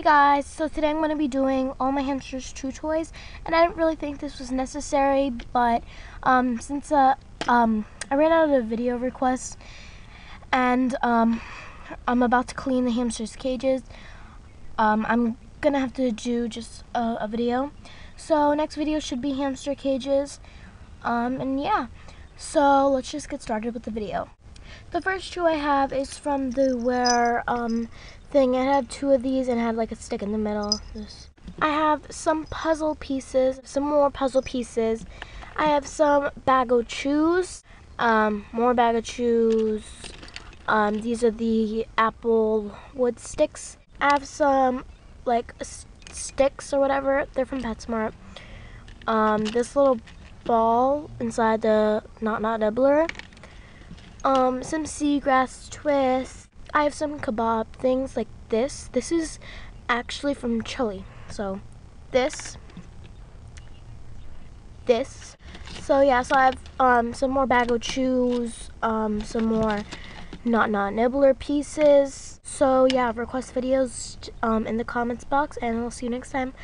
guys, so today I'm going to be doing all my hamsters chew toys, and I didn't really think this was necessary, but um, since uh, um, I ran out of video requests, and um, I'm about to clean the hamsters' cages, um, I'm going to have to do just a, a, video. So next video should be hamster cages, um, and yeah, so let's just get started with the video. The first chew I have is from the Ware um, thing. I had two of these and had like a stick in the middle. I have some puzzle pieces, some more puzzle pieces. I have some bag of chews, um, more bag of chews. Um, these are the apple wood sticks. I have some like sticks or whatever. They're from PetSmart. Um, this little ball inside the Nut Knot Nibbler. Um, some seagrass twists I have some kebab things like this. This is actually from Chilly. So this, this. So yeah, so I have um, some more bag of chews, um, some more Nut Knot Nibbler pieces. So yeah, request videos um, in the comments box and I'll see you next time.